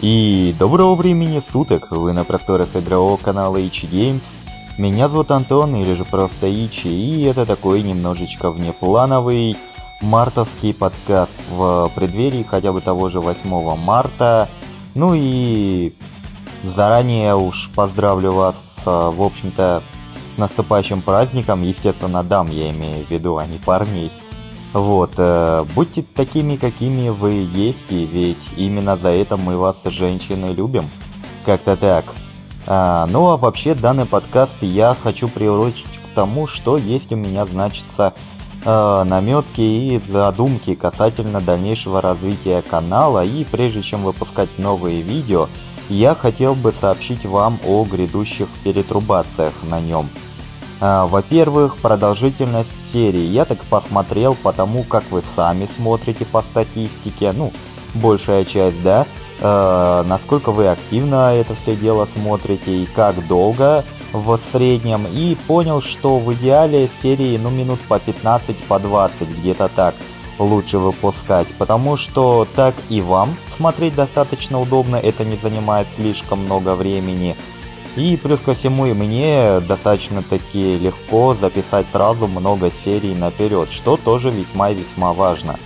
И доброго времени суток, вы на просторах игрового канала Ичи Games. Меня зовут Антон, или же просто Ичи, и это такой немножечко внеплановый мартовский подкаст в преддверии хотя бы того же 8 марта. Ну и заранее уж поздравлю вас, в общем-то, с наступающим праздником, естественно, дам я имею в виду, а не парней. Вот, э, будьте такими, какими вы есть, ведь именно за это мы вас, женщины, любим. Как-то так. А, ну а вообще данный подкаст я хочу приурочить к тому, что есть у меня, значится, э, наметки и задумки касательно дальнейшего развития канала. И прежде чем выпускать новые видео, я хотел бы сообщить вам о грядущих перетрубациях на нем. А, во-первых, продолжительность серии. Я так посмотрел потому как вы сами смотрите по статистике, ну, большая часть, да, э, насколько вы активно это все дело смотрите и как долго в среднем. И понял, что в идеале серии, ну, минут по 15, по 20, где-то так лучше выпускать, потому что так и вам смотреть достаточно удобно, это не занимает слишком много времени. И плюс ко всему и мне достаточно таки легко записать сразу много серий наперед, что тоже весьма и весьма важно.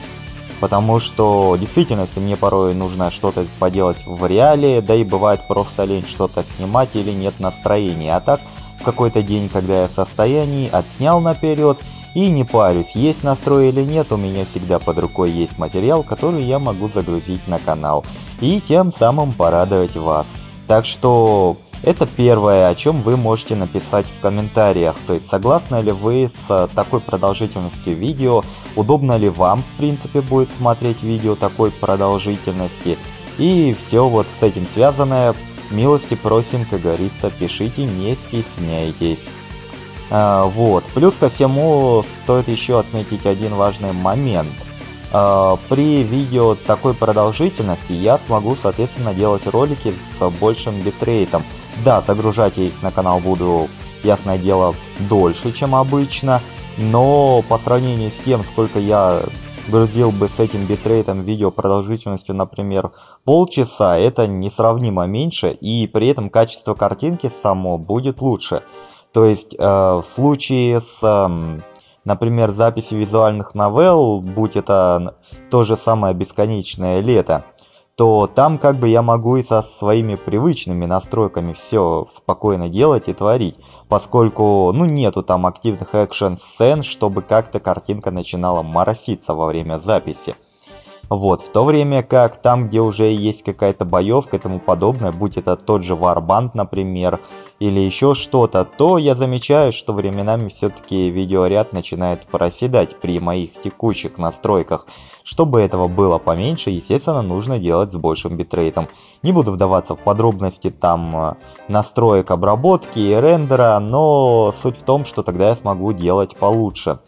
Потому что в действительности мне порой нужно что-то поделать в реале, да и бывает просто лень что-то снимать или нет настроения. А так, в какой-то день, когда я в состоянии, отснял наперед и не парюсь, есть настрой или нет, у меня всегда под рукой есть материал, который я могу загрузить на канал. И тем самым порадовать вас. Так что это первое, о чем вы можете написать в комментариях, то есть согласны ли вы с такой продолжительностью видео, удобно ли вам в принципе будет смотреть видео такой продолжительности, и все вот с этим связанное, милости просим, как говорится, пишите, не стесняйтесь. А, вот, плюс ко всему стоит еще отметить один важный момент – а, при видео такой продолжительности я смогу, соответственно, делать ролики с большим битрейтом. Да, загружать я их на канал буду, ясное дело, дольше, чем обычно, но по сравнению с тем, сколько я грузил бы с этим битрейтом видео продолжительностью, например, полчаса, это несравнимо меньше, и при этом качество картинки само будет лучше. То есть э, в случае с... Э, например, записи визуальных новелл, будь это то же самое бесконечное лето, то там как бы я могу и со своими привычными настройками все спокойно делать и творить, поскольку ну нету там активных экшен сцен, чтобы как-то картинка начинала мороситься во время записи. Вот, в то время как там, где уже есть какая-то боевка и тому подобное, будь это тот же Warband, например, или еще что-то, то я замечаю, что временами все-таки видеоряд начинает проседать при моих текущих настройках. Чтобы этого было поменьше, естественно, нужно делать с большим битрейтом. Не буду вдаваться в подробности там э, настроек обработки и рендера, но суть в том, что тогда я смогу делать получше.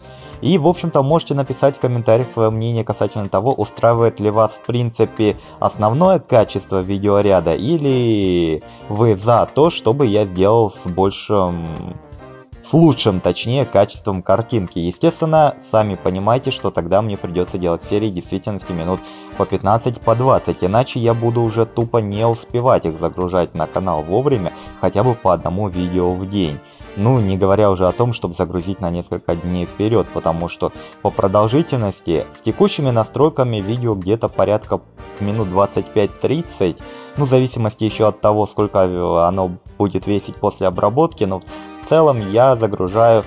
И, в общем-то, можете написать в комментариях свое мнение касательно того, устраивает ли вас, в принципе, основное качество видеоряда, или вы за то, чтобы я сделал с большим с лучшим, точнее, качеством картинки. Естественно, сами понимаете, что тогда мне придется делать серии действительности минут по 15, по 20, иначе я буду уже тупо не успевать их загружать на канал вовремя, хотя бы по одному видео в день. Ну, не говоря уже о том, чтобы загрузить на несколько дней вперед, потому что по продолжительности с текущими настройками видео где-то порядка минут 25-30, ну, в зависимости еще от того, сколько оно будет весить после обработки, но в целом я загружаю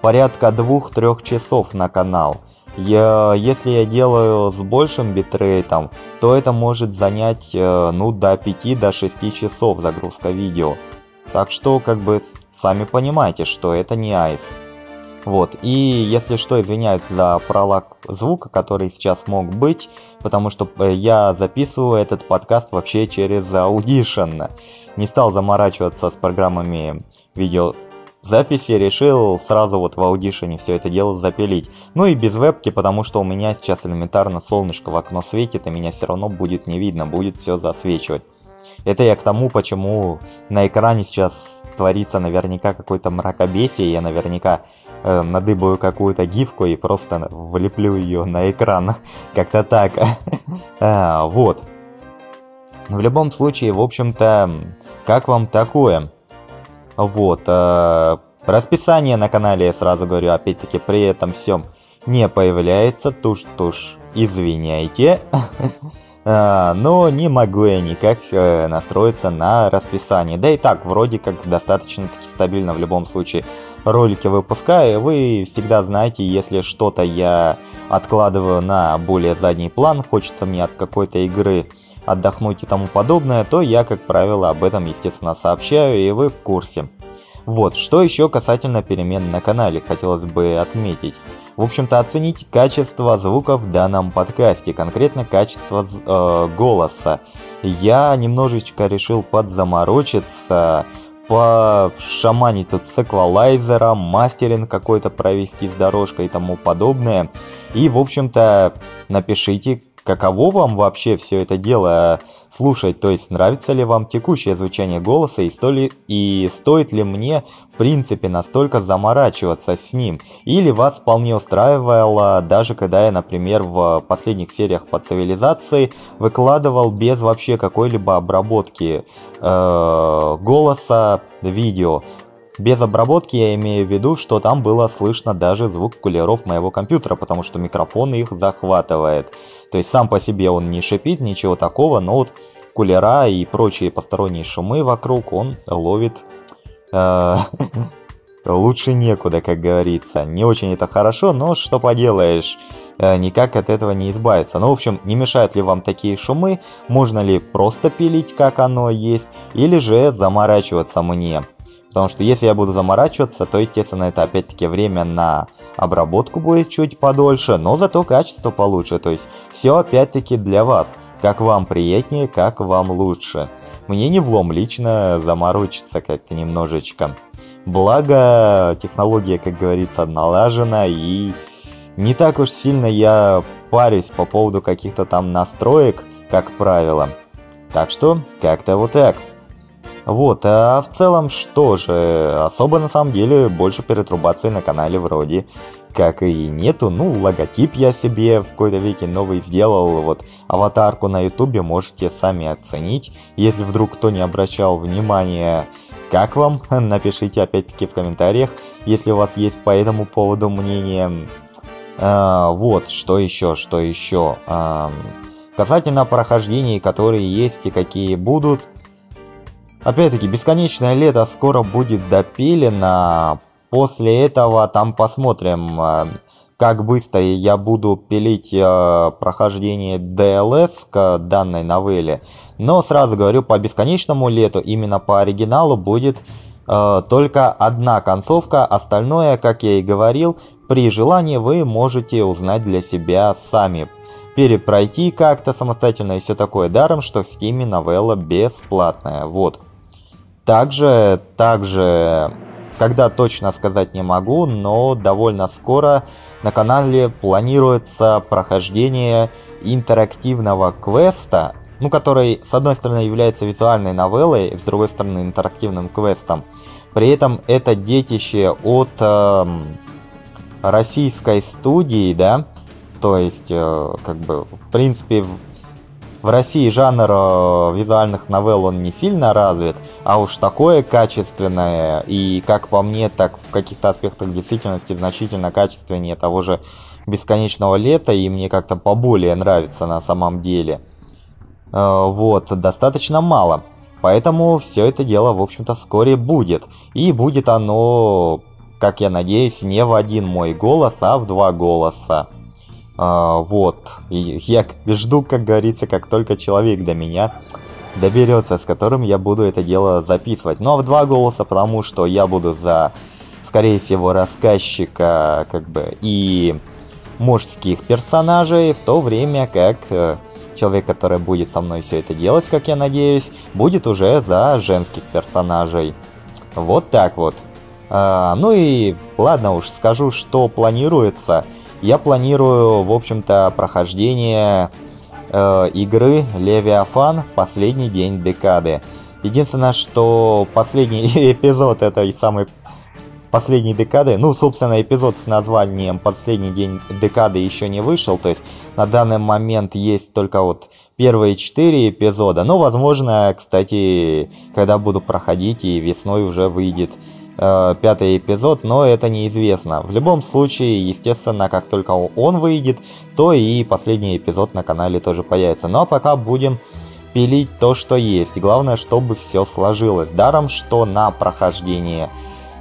порядка 2-3 часов на канал. Я, если я делаю с большим битрейтом, то это может занять э, ну до 5-6 до часов загрузка видео. Так что как бы Сами понимаете, что это не айс. Вот, и если что, извиняюсь за пролаг звука, который сейчас мог быть, потому что э, я записываю этот подкаст вообще через Audition. Не стал заморачиваться с программами видеозаписи, решил сразу вот в Audition все это дело запилить. Ну и без вебки, потому что у меня сейчас элементарно солнышко в окно светит, и меня все равно будет не видно, будет все засвечивать. Это я к тому, почему на экране сейчас творится наверняка какой-то мракобесие, я наверняка э, надыбаю какую-то гифку и просто влеплю ее на экран. Как-то так. а, вот. В любом случае, в общем-то, как вам такое? Вот, э, расписание на канале, сразу говорю, опять-таки, при этом всем не появляется, туш-туш, извиняйте. А, но не могу я никак э, настроиться на расписание. Да и так, вроде как достаточно таки стабильно в любом случае ролики выпускаю. Вы всегда знаете, если что-то я откладываю на более задний план, хочется мне от какой-то игры отдохнуть и тому подобное, то я, как правило, об этом, естественно, сообщаю, и вы в курсе. Вот, что еще касательно перемен на канале, хотелось бы отметить. В общем-то, оценить качество звука в данном подкасте, конкретно качество э, голоса. Я немножечко решил подзаморочиться, по шаманить тут с эквалайзером, мастеринг какой-то провести с дорожкой и тому подобное. И, в общем-то, напишите, каково вам вообще все это дело слушать, то есть нравится ли вам текущее звучание голоса и, столи, и стоит ли мне в принципе настолько заморачиваться с ним, или вас вполне устраивало даже когда я, например, в последних сериях по цивилизации выкладывал без вообще какой-либо обработки э, голоса видео. Без обработки я имею в виду, что там было слышно даже звук кулеров моего компьютера, потому что микрофон их захватывает. То есть сам по себе он не шипит, ничего такого, но вот кулера и прочие посторонние шумы вокруг он ловит э, лучше некуда, как говорится. Не очень это хорошо, но что поделаешь, э, никак от этого не избавиться. Ну, в общем, не мешают ли вам такие шумы? Можно ли просто пилить, как оно есть, или же заморачиваться мне? Потому что если я буду заморачиваться, то, естественно, это опять-таки время на обработку будет чуть подольше, но зато качество получше. То есть все опять-таки для вас. Как вам приятнее, как вам лучше. Мне не влом лично заморочиться как-то немножечко. Благо, технология, как говорится, налажена и не так уж сильно я парюсь по поводу каких-то там настроек, как правило. Так что, как-то вот так. Вот, а в целом что же, особо на самом деле больше перетрубации на канале вроде как и нету. Ну, логотип я себе в какой-то веке новый сделал, вот аватарку на ютубе можете сами оценить. Если вдруг кто не обращал внимания, как вам, напишите опять-таки в комментариях, если у вас есть по этому поводу мнение. А, вот, что еще, что еще. А, касательно прохождений, которые есть и какие будут, Опять-таки, бесконечное лето скоро будет допилено. После этого там посмотрим, э, как быстро я буду пилить э, прохождение DLS к данной новелле. Но сразу говорю, по бесконечному лету, именно по оригиналу будет э, только одна концовка. Остальное, как я и говорил, при желании вы можете узнать для себя сами перепройти как-то самостоятельно и все такое даром, что в Steam новелла бесплатная. Вот. Также, также, когда точно сказать не могу, но довольно скоро на канале планируется прохождение интерактивного квеста, ну, который, с одной стороны, является визуальной новеллой, с другой стороны, интерактивным квестом. При этом это детище от э, российской студии, да, то есть, э, как бы, в принципе, в России жанр э, визуальных новелл он не сильно развит, а уж такое качественное и, как по мне, так в каких-то аспектах действительности значительно качественнее того же «Бесконечного лета», и мне как-то поболее нравится на самом деле. Э, вот, достаточно мало. Поэтому все это дело, в общем-то, вскоре будет. И будет оно, как я надеюсь, не в один мой голос, а в два голоса. А, вот. И я жду, как говорится, как только человек до меня доберется, с которым я буду это дело записывать. Но в два голоса, потому что я буду за, скорее всего, рассказчика, как бы, и мужских персонажей, в то время как э, человек, который будет со мной все это делать, как я надеюсь, будет уже за женских персонажей. Вот так вот. А, ну и ладно уж, скажу, что планируется я планирую, в общем-то, прохождение э, игры Левиафан «Последний день декады». Единственное, что последний эпизод этой самой последней декады. Ну, собственно, эпизод с названием «Последний день декады» еще не вышел, то есть на данный момент есть только вот первые четыре эпизода. Но, возможно, кстати, когда буду проходить и весной уже выйдет э, пятый эпизод, но это неизвестно. В любом случае, естественно, как только он выйдет, то и последний эпизод на канале тоже появится. Ну а пока будем пилить то, что есть. Главное, чтобы все сложилось. Даром, что на прохождение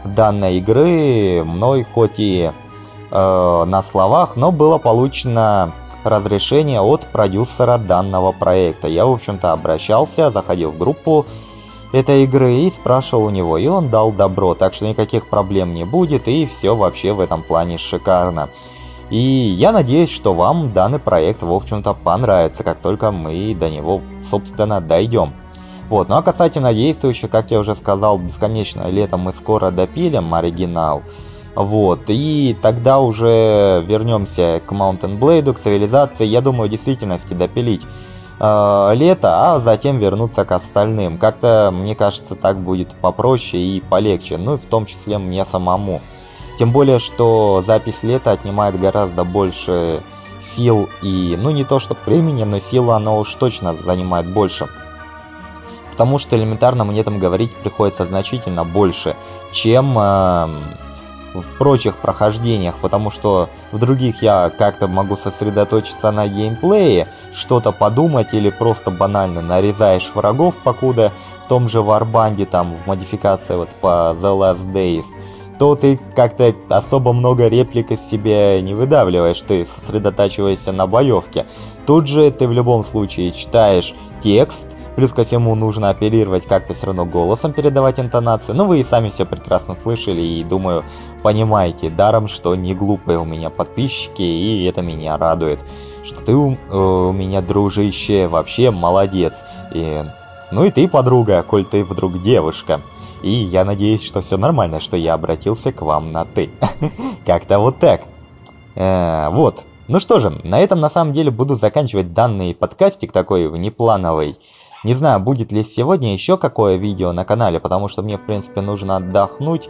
данной игры мной хоть и э, на словах, но было получено разрешение от продюсера данного проекта. Я, в общем-то, обращался, заходил в группу этой игры и спрашивал у него, и он дал добро, так что никаких проблем не будет, и все вообще в этом плане шикарно. И я надеюсь, что вам данный проект, в общем-то, понравится, как только мы до него, собственно, дойдем. Вот, ну а касательно действующих, как я уже сказал, бесконечное лето мы скоро допилим оригинал. Вот, и тогда уже вернемся к Mountain Blade, к цивилизации. Я думаю, в действительности допилить э, лето, а затем вернуться к остальным. Как-то, мне кажется, так будет попроще и полегче, ну и в том числе мне самому. Тем более, что запись лета отнимает гораздо больше сил и, ну не то чтобы времени, но сил оно уж точно занимает больше. Потому что элементарно мне там говорить приходится значительно больше, чем э, в прочих прохождениях, потому что в других я как-то могу сосредоточиться на геймплее, что-то подумать или просто банально нарезаешь врагов, покуда в том же Варбанде, там в модификации вот по The Last Days, то ты как-то особо много реплик из себя не выдавливаешь, ты сосредотачиваешься на боевке. Тут же ты в любом случае читаешь текст, плюс ко всему нужно оперировать как-то все равно голосом, передавать интонацию. Ну вы и сами все прекрасно слышали и думаю, понимаете, даром, что не глупые у меня подписчики, и это меня радует, что ты у, э, у меня, дружище, вообще молодец. И, ну и ты, подруга, коль ты вдруг девушка. И я надеюсь, что все нормально, что я обратился к вам на «ты». Как-то вот так. Э, вот. Ну что же, на этом на самом деле буду заканчивать данный подкастик такой внеплановый. Не знаю, будет ли сегодня еще какое видео на канале, потому что мне, в принципе, нужно отдохнуть.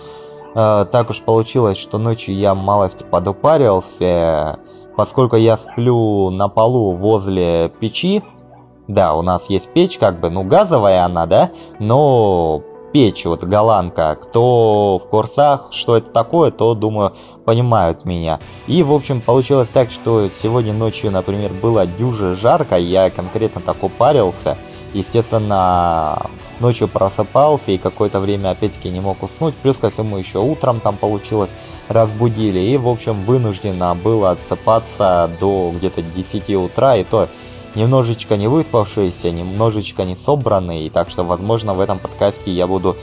Э, так уж получилось, что ночью я малость подупарился, поскольку я сплю на полу возле печи. Да, у нас есть печь, как бы, ну, газовая она, да, но печь, вот голландка. Кто в курсах, что это такое, то, думаю, понимают меня. И, в общем, получилось так, что сегодня ночью, например, было дюже жарко, я конкретно так упарился. Естественно, ночью просыпался и какое-то время опять-таки не мог уснуть. Плюс ко всему еще утром там получилось, разбудили. И, в общем, вынуждено было отсыпаться до где-то 10 утра. И то немножечко не выспавшийся, немножечко не собранный, так что, возможно, в этом подкасте я буду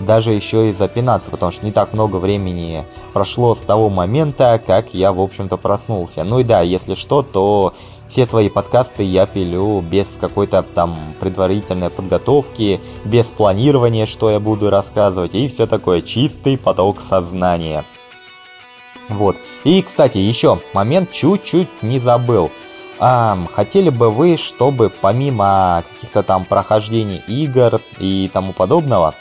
даже еще и запинаться, потому что не так много времени прошло с того момента, как я, в общем-то, проснулся. Ну и да, если что, то все свои подкасты я пилю без какой-то там предварительной подготовки, без планирования, что я буду рассказывать, и все такое, чистый поток сознания. Вот. И, кстати, еще момент чуть-чуть не забыл. А, хотели бы вы, чтобы помимо каких-то там прохождений игр и тому подобного,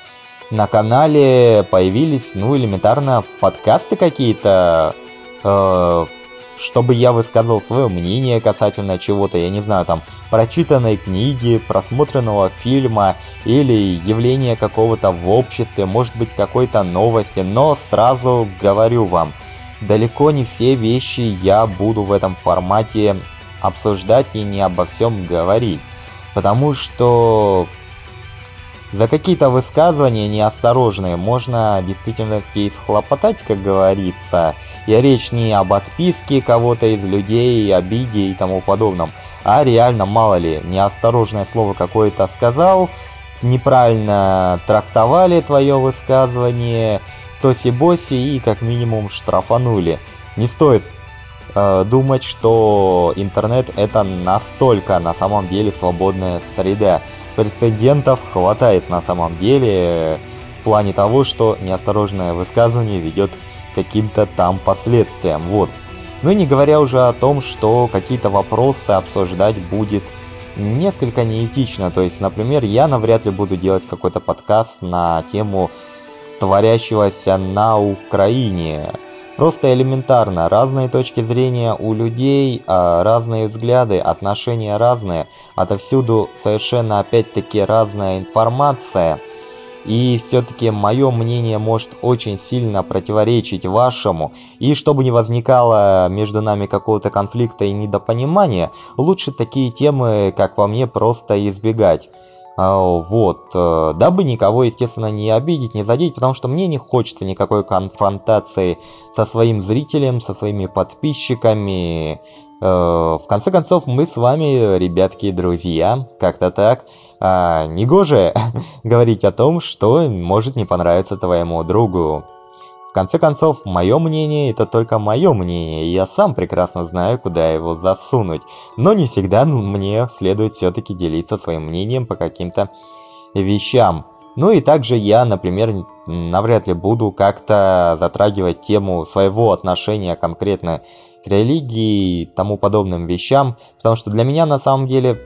на канале появились, ну, элементарно, подкасты какие-то, э, чтобы я высказывал свое мнение касательно чего-то, я не знаю, там, прочитанной книги, просмотренного фильма или явления какого-то в обществе, может быть, какой-то новости, но сразу говорю вам, далеко не все вещи я буду в этом формате обсуждать и не обо всем говорить. Потому что за какие-то высказывания неосторожные можно действительно схлопотать, как говорится. И речь не об отписке кого-то из людей, обиде и тому подобном, а реально, мало ли, неосторожное слово какое-то сказал, неправильно трактовали твое высказывание, тоси-боси и как минимум штрафанули. Не стоит думать, что интернет это настолько на самом деле свободная среда. Прецедентов хватает на самом деле в плане того, что неосторожное высказывание ведет к каким-то там последствиям. Вот. Ну и не говоря уже о том, что какие-то вопросы обсуждать будет несколько неэтично. То есть, например, я навряд ли буду делать какой-то подкаст на тему творящегося на Украине. Просто элементарно, разные точки зрения у людей, а, разные взгляды, отношения разные, отовсюду совершенно опять-таки разная информация. И все-таки мое мнение может очень сильно противоречить вашему. И чтобы не возникало между нами какого-то конфликта и недопонимания, лучше такие темы, как по мне, просто избегать. А, вот, э, дабы никого, естественно, не обидеть, не задеть, потому что мне не хочется никакой конфронтации со своим зрителем, со своими подписчиками. Э, в конце концов, мы с вами, ребятки, друзья, как-то так. А, негоже говорить о том, что может не понравиться твоему другу конце концов, мое мнение это только мое мнение, и я сам прекрасно знаю, куда его засунуть. Но не всегда мне следует все-таки делиться своим мнением по каким-то вещам. Ну и также я, например, навряд ли буду как-то затрагивать тему своего отношения конкретно к религии и тому подобным вещам, потому что для меня на самом деле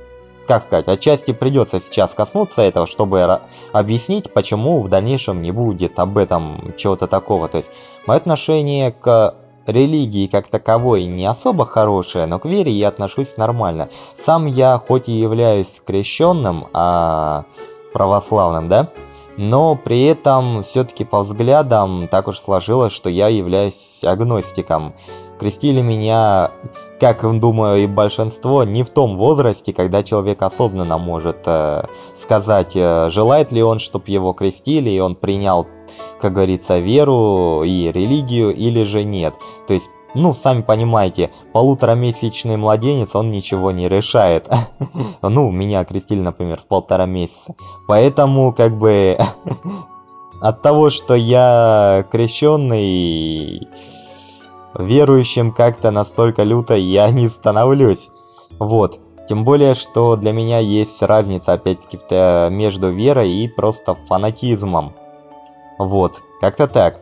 как сказать, отчасти придется сейчас коснуться этого, чтобы объяснить, почему в дальнейшем не будет об этом чего-то такого. То есть, мое отношение к религии как таковой не особо хорошее, но к вере я отношусь нормально. Сам я хоть и являюсь крещенным, а православным, да, но при этом все-таки по взглядам так уж сложилось, что я являюсь агностиком. Крестили меня, как думаю и большинство, не в том возрасте, когда человек осознанно может э, сказать, э, желает ли он, чтобы его крестили, и он принял, как говорится, веру и религию, или же нет. То есть ну, сами понимаете, полуторамесячный младенец, он ничего не решает. ну, меня крестили, например, в полтора месяца. Поэтому, как бы, от того, что я крещенный, верующим как-то настолько люто я не становлюсь. Вот. Тем более, что для меня есть разница, опять-таки, между верой и просто фанатизмом. Вот. Как-то так.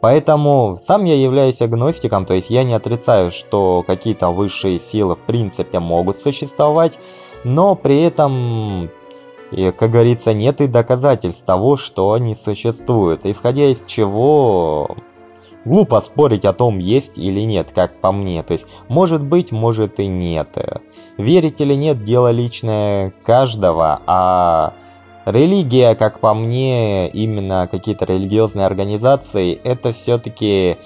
Поэтому сам я являюсь агностиком, то есть я не отрицаю, что какие-то высшие силы в принципе могут существовать, но при этом, как говорится, нет и доказательств того, что они существуют, исходя из чего глупо спорить о том, есть или нет, как по мне. То есть, может быть, может и нет. Верить или нет, дело личное каждого, а Религия, как по мне, именно какие-то религиозные организации, это все-таки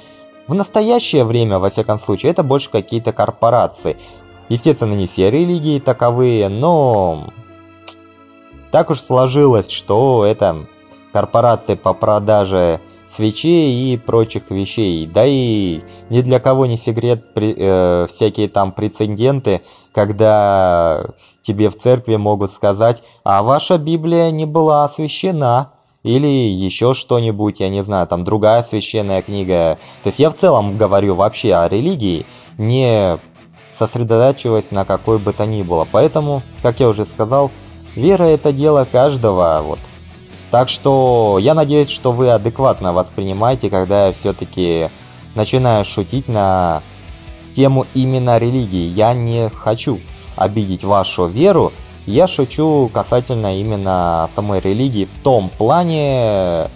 в настоящее время, во всяком случае, это больше какие-то корпорации. Естественно, не все религии таковые, но так уж сложилось, что это корпорации по продаже свечей и прочих вещей. Да и ни для кого не секрет при, э, всякие там прецеденты, когда тебе в церкви могут сказать, а ваша Библия не была освящена. Или еще что-нибудь, я не знаю, там другая священная книга. То есть я в целом говорю вообще о религии, не сосредотачиваясь на какой бы то ни было. Поэтому, как я уже сказал, вера это дело каждого. Вот так что я надеюсь, что вы адекватно воспринимаете, когда я все-таки начинаю шутить на тему именно религии. Я не хочу обидеть вашу веру, я шучу касательно именно самой религии в том плане,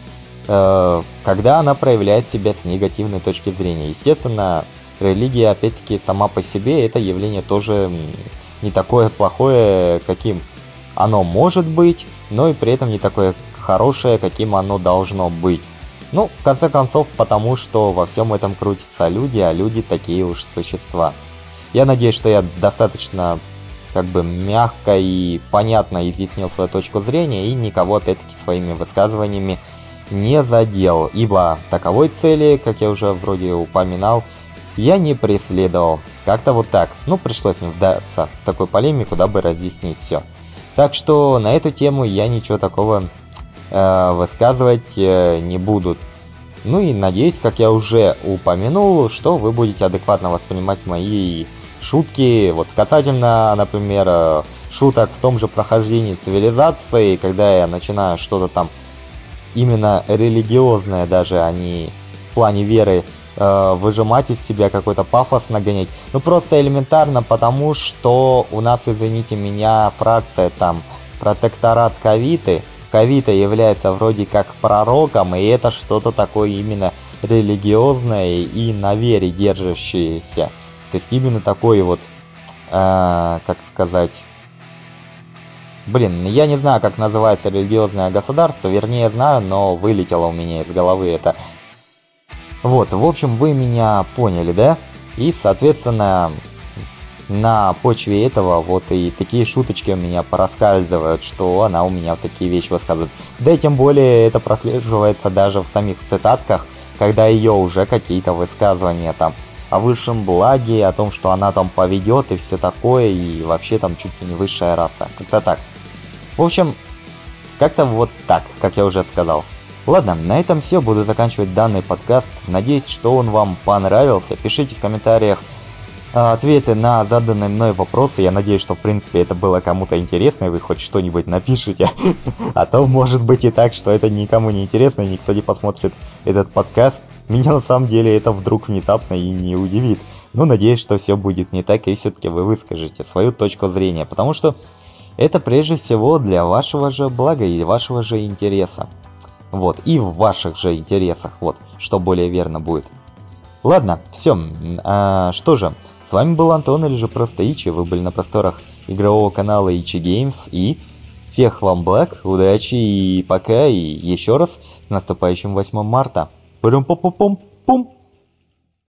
э, когда она проявляет себя с негативной точки зрения. Естественно, религия, опять-таки, сама по себе, это явление тоже не такое плохое, каким оно может быть, но и при этом не такое хорошее, каким оно должно быть. Ну, в конце концов, потому что во всем этом крутятся люди, а люди такие уж существа. Я надеюсь, что я достаточно как бы мягко и понятно изъяснил свою точку зрения и никого опять-таки своими высказываниями не задел, ибо таковой цели, как я уже вроде упоминал, я не преследовал. Как-то вот так. Ну, пришлось мне вдаться в такую полемику, дабы разъяснить все. Так что на эту тему я ничего такого высказывать э, не будут. Ну и надеюсь, как я уже упомянул, что вы будете адекватно воспринимать мои шутки. Вот касательно, например, э, шуток в том же прохождении цивилизации, когда я начинаю что-то там именно религиозное даже, а не в плане веры, выжимать из себя какой-то пафос нагонять. Ну просто элементарно, потому что у нас, извините меня, фракция там протекторат Кавиты – Кавита является вроде как пророком, и это что-то такое именно религиозное и на вере держащееся. То есть именно такой вот, э, как сказать... Блин, я не знаю, как называется религиозное государство, вернее знаю, но вылетело у меня из головы это. Вот, в общем, вы меня поняли, да? И, соответственно, на почве этого вот и такие шуточки у меня пораскальзывают, что она у меня такие вещи высказывает. Да и тем более это прослеживается даже в самих цитатках, когда ее уже какие-то высказывания там о высшем благе, о том, что она там поведет и все такое, и вообще там чуть ли не высшая раса. Как-то так. В общем, как-то вот так, как я уже сказал. Ладно, на этом все, буду заканчивать данный подкаст. Надеюсь, что он вам понравился. Пишите в комментариях, ответы на заданные мной вопросы. Я надеюсь, что в принципе это было кому-то интересно, и вы хоть что-нибудь напишите. А то может быть и так, что это никому не интересно, и никто не посмотрит этот подкаст. Меня на самом деле это вдруг внезапно и не удивит. Но надеюсь, что все будет не так, и все-таки вы выскажете свою точку зрения. Потому что это прежде всего для вашего же блага и вашего же интереса. Вот, и в ваших же интересах, вот, что более верно будет. Ладно, все, а, что же, с вами был Антон или же просто Ичи, вы были на просторах игрового канала Ичи Games и всех вам благ, удачи и пока, и еще раз с наступающим 8 марта. Пум-пум-пум-пум!